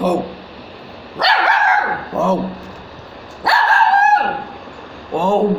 Oh. Oh. Oh.